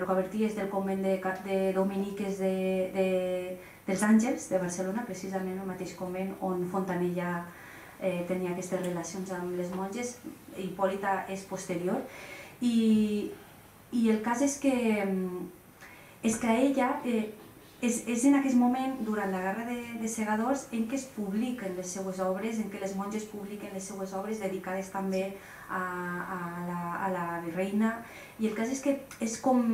Rocabertí és del convent de, de Dominiques de, de, dels Àngels de Barcelona, precisament el mateix convent on Fontanella eh, tenia aquestes relacions amb les monges, Hipòlita és posterior, i, i el cas és que, és que ella eh, és, és en aquest moment, durant la guerra de, de segadors, en què es publiquen les seues obres, en què les monges publiquen les seues obres dedicades també a, a, la, a la reina. I el cas és que és com...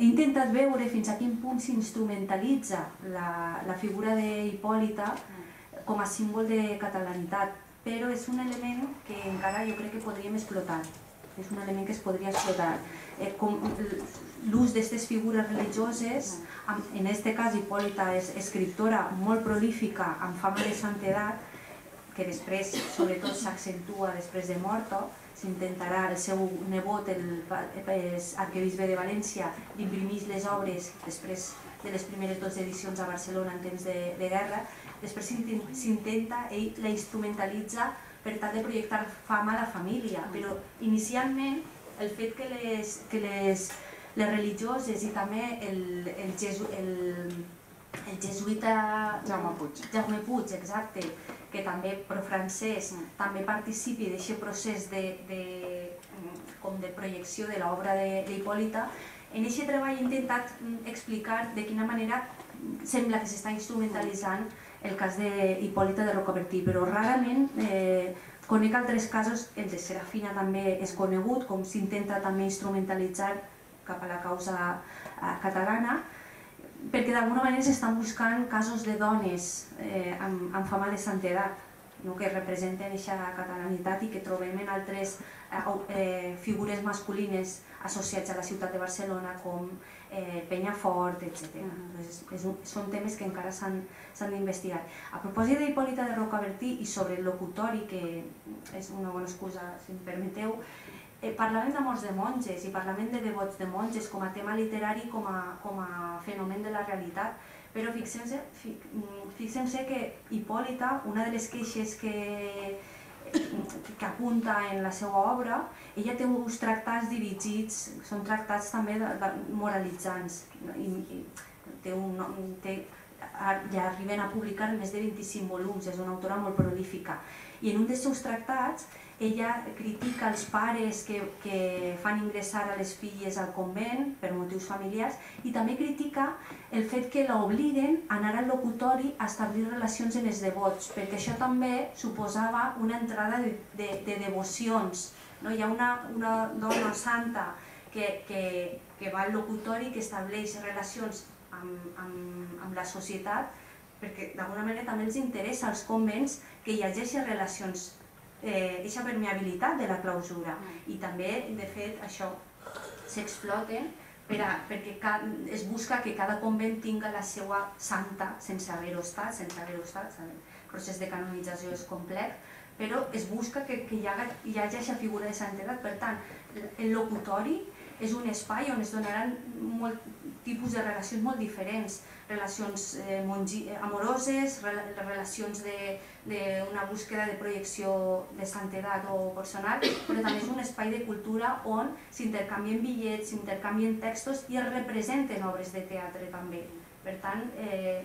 He intentat veure fins a quin punt s'instrumentalitza la, la figura d'Hipòlita com a símbol de catalanitat, però és un element que encara jo crec que podríem explotar és un element que es podria explotar. Eh, L'ús d'aquestes figures religioses, en aquest cas Hipòlita és escriptora molt prolífica, amb fama de santedat, que després, sobretot, s'accentua després de morto, s'intentarà, el seu nebot, el, arquebisbe de València, imprimís les obres després de les primeres dues edicions a Barcelona en temps de, de guerra, després s'intenta, ell la instrumentalitza per tal de projectar fama a la família, però inicialment el fet que les, que les, les religioses i també el, el, jesu, el, el jesuïta Jaume Puig. Jaume Puig, exacte, que també pro francès, mm. també participi d'aquest procés de, de, com de projecció de l'obra d'Hipòlita, en aquest treball he intentat mm, explicar de quina manera sembla que s'està instrumentalitzant el cas d'Hipòlita de Rocabertí, però rarament eh, conec altres casos, el de Serafina també és conegut, com s'intenta també instrumentalitzar cap a la causa eh, catalana, perquè d'alguna manera s'estan buscant casos de dones eh, amb, amb fama de santedat, no? que representen aquesta catalanitat i que trobem en altres eh, eh, figures masculines associats a la ciutat de Barcelona com eh, Penyafort, etc. Mm. És, és un, són temes que encara s'han d'investigar. A propòsit d'Hipòlita de Rocabertí i sobre el locutori, que és una bona excusa, si em permeteu, eh, parlàvem d'amors de monges i parlàvem de devots de monges com a tema literari, com a, com a fenomen de la realitat, però fixem-se fixem que Hipòlita, una de les queixes que, que apunta en la seva obra, ella té uns tractats dirigits, són tractats també de, de moralitzants, i, i té un, té, ja arriben a publicar més de 25 volums, és una autora molt prolífica. I en un dels seus tractats ella critica els pares que, que fan ingressar a les filles al convent per motius familiars i també critica el fet que l'obliguen a anar al locutori a establir relacions en els devots, perquè això també suposava una entrada de, de, de devocions. No? Hi ha una, una dona santa que, que, que va al locutori que estableix relacions amb, amb, amb la societat perquè d'alguna manera també els interessa als convents que hi hagi relacions eh, aquesta permeabilitat de la clausura. I també, de fet, això s'exploten per a, perquè ca, es busca que cada convent tinga la seva santa sense haver-ho estat, sense haver-ho estat, el procés de canonització és complex, però es busca que, que hi, haga, hi hagi aquesta figura de santedat. Per tant, el locutori és un espai on es donaran molt, tipus de relacions molt diferents, relacions eh, mongi, amoroses, re, relacions d'una búsqueda de projecció de santedat o personal, però també és un espai de cultura on s'intercanvien bitllets, s'intercanvien textos i es representen obres de teatre també. Per tant, eh,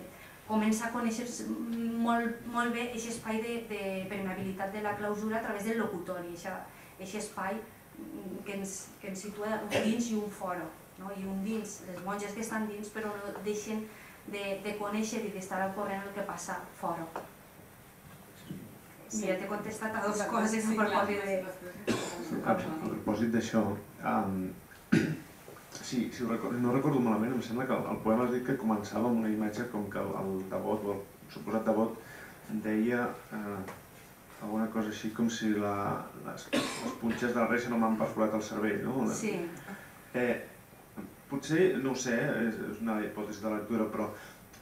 comença a conèixer molt, molt bé aquest espai de, de permeabilitat de la clausura a través del locutori, aquest espai que ens, que ens situa un dins i un fora, no? i un dins, les monges que estan dins però no deixen de, de conèixer i d'estar al corrent el que passa fora. Sí. Mira, t'he contestat a dues coses sí, a propòsit de... A, propòsit d'això, um, sí, si recordo, no recordo malament, em sembla que el, el poema has dit que començava amb una imatge com que el, el devot, o el suposat devot, deia eh, alguna cosa així com si la, les, les punxes de la reixa no m'han perforat el cervell, no? Sí. Eh, potser, no ho sé, és, és una hipòtesi de lectura, però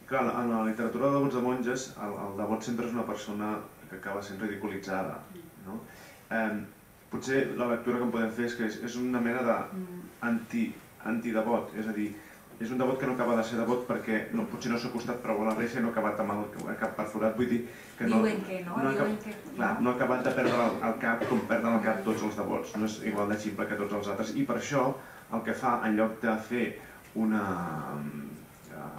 clar, en la literatura de devots de monges, el, el devot sempre és una persona que acaba sent ridiculitzada, no? Eh, potser la lectura que en podem fer és que és, és una mena d'anti mm. antidevot, és a dir, és un devot que no acaba de ser devot perquè no, potser no s'ha acostat prou a la reixa i no ha acabat amb el cap perforat, vull dir que no, Diuen que no, no, diuen que... Clar, no ha acabat de perdre el, el cap com perden el cap tots els devots, no és igual de ximple que tots els altres i per això el que fa, en lloc de fer una... Uh,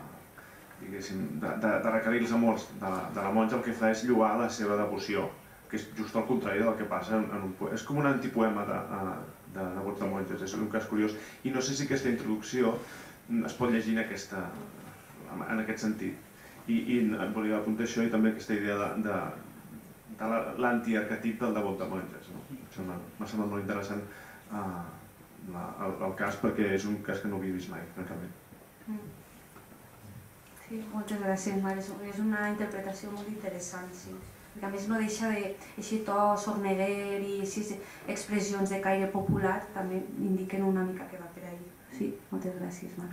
diguéssim, de, de, de requerir els amors de, de la monja, el que fa és lloar la seva devoció, que és just el contrari del que passa en, en un poema. És com un antipoema de, de, de vots de monges, és un cas curiós. I no sé si aquesta introducció es pot llegir en, aquesta, en aquest sentit. I, i volia apuntar això i també aquesta idea de, de, de l'antiarquetip del devot de monges. No? M'ha semblat molt interessant uh, la, el, el cas perquè és un cas que no havia vist mai, francament. Sí, moltes gràcies, Mar. És una interpretació molt interessant, sí. Perquè a més no deixa de... Així to sorneguer i així expressions de caire popular també indiquen una mica que va per ahí. Sí, moltes gràcies, Mar.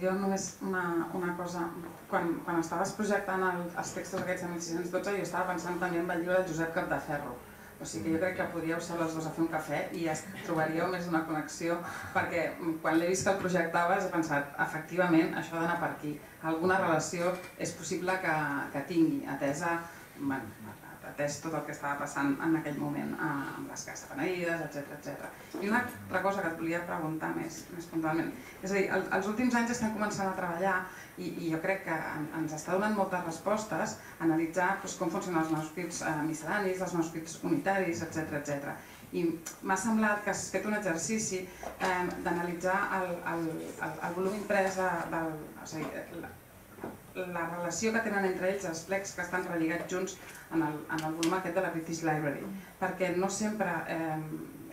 Jo només una, una cosa, quan, quan estaves projectant el, els textos aquests de 1612 jo estava pensant també en el llibre de Josep Capdeferro, o sigui que jo crec que podríeu ser les dues a fer un cafè i ja trobaríeu més una connexió perquè quan l'he vist que el projectaves he pensat efectivament això ha d'anar per aquí. Alguna relació és possible que, que tingui, atesa bueno, atès tot el que estava passant en aquell moment eh, amb les cases beneïdes, etc etc. I una altra cosa que et volia preguntar més, més puntualment, és a dir, el, els últims anys estem començant a treballar i, i jo crec que en, ens està donant moltes respostes analitzar doncs, com funcionen els manuscrits eh, miscel·lanis, els manuscrits unitaris, etc etc. I m'ha semblat que has fet un exercici eh, d'analitzar el, el, el, el volum imprès de, del, o sigui, la, la relació que tenen entre ells els plecs que estan relligats junts en el, en el volum aquest de la British Library, perquè no sempre eh,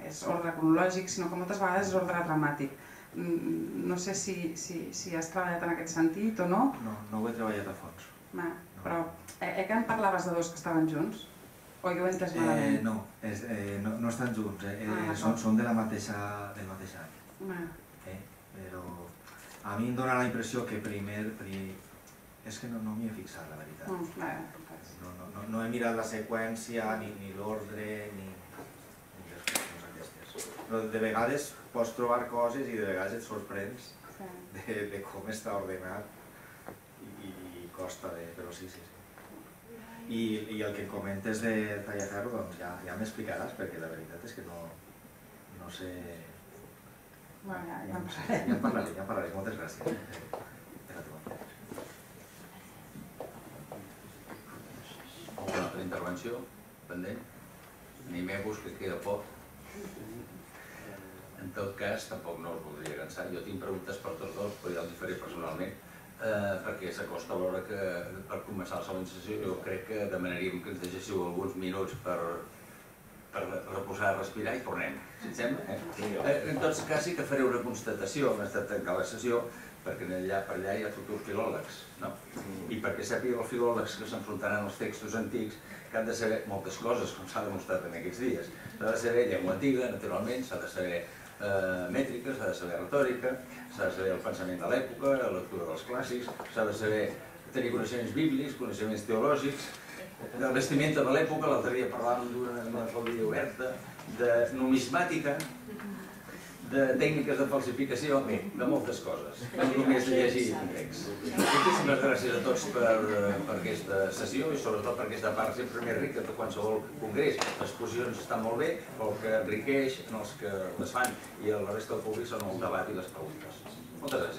és ordre cronològic, sinó que moltes vegades és ordre dramàtic. Mm, no sé si, si, si has treballat en aquest sentit o no. No, no ho he treballat a fons. No. Però eh, eh, que em parlaves de dos que estaven junts? O jo ho he entès eh, malament? Eh, no, és, eh, no, no estan junts, eh, ah, eh, són, són de la mateixa, del mateix any. Ma. Eh, però a mi em dóna la impressió que primer, primer és que no, no m'hi he fixat, la veritat. No, no, no, no he mirat la seqüència, ni, ni l'ordre, ni, ni les coses aquestes. Però de vegades pots trobar coses i de vegades et sorprens de, de com està ordenat i, i costa de... però sí, sí, sí. I, i el que comentes de Tallaferro, doncs ja, ja m'explicaràs, perquè la veritat és que no, no sé... Bueno, ja, ja en parlaré. Ja en parlaré, ja en parlaré. Moltes gràcies. una intervenció pendent. Animeu-vos que queda poc. En tot cas, tampoc no us voldria cansar. Jo tinc preguntes per tots dos, però ja els faré personalment, eh, perquè s'acosta l'hora que per començar la següent sessió jo crec que demanaríem que ens deixéssiu alguns minuts per, per reposar, respirar i tornem, si et sembla? Eh? eh en tot cas sí que faré una constatació, hem estat tancant la sessió, perquè allà per allà hi ha futurs filòlegs, no? I perquè sàpiga els filòlegs que s'enfrontaran als textos antics que han de saber moltes coses, com s'ha demostrat en aquests dies. S'ha de saber llengua antiga, naturalment, s'ha de saber eh, mètrica, s'ha de saber retòrica, s'ha de saber el pensament de l'època, la lectura dels clàssics, s'ha de saber tenir coneixements bíblics, coneixements teològics, del vestiment de l'època, l'altre dia parlàvem d'una faldilla oberta, de numismàtica, de tècniques de falsificació, bé, de moltes coses, no només llegir un text. Moltíssimes gràcies a tots per, per aquesta sessió i sobretot per aquesta part sempre més rica de qualsevol congrés. Les exposicions estan molt bé, però el que enriqueix en els que les fan i la resta del públic són el debat i les preguntes. Moltes gràcies.